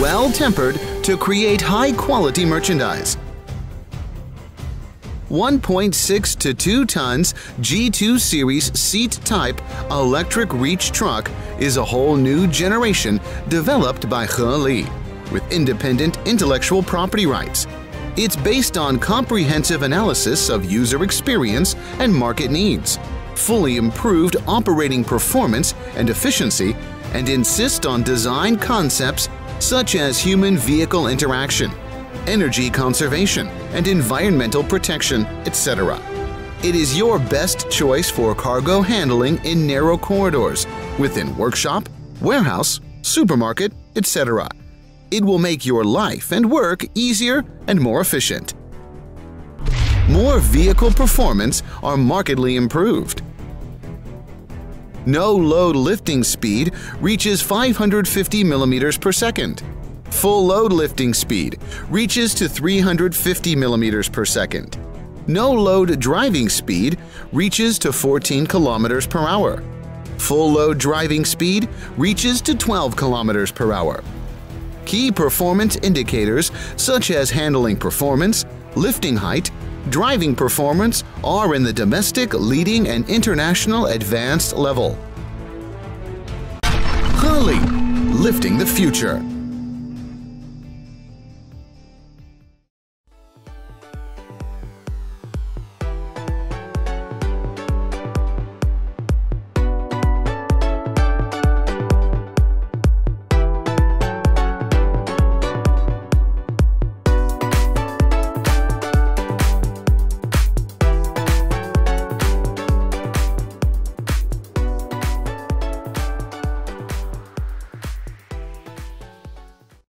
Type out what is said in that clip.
well tempered to create high quality merchandise. 1.6 to 2 tons G2 Series seat type electric reach truck is a whole new generation developed by Heli with independent intellectual property rights. It's based on comprehensive analysis of user experience and market needs, fully improved operating performance and efficiency, and insist on design concepts such as human vehicle interaction, energy conservation, and environmental protection, etc. It is your best choice for cargo handling in narrow corridors, within workshop, warehouse, supermarket, etc. It will make your life and work easier and more efficient. More vehicle performance are markedly improved. No load lifting speed reaches 550 millimeters per second. Full load lifting speed reaches to 350 millimeters per second. No load driving speed reaches to 14 kilometers per hour. Full load driving speed reaches to 12 kilometers per hour. Key performance indicators such as handling performance, lifting height, driving performance are in the domestic, leading, and international advanced level. Li, lifting the future.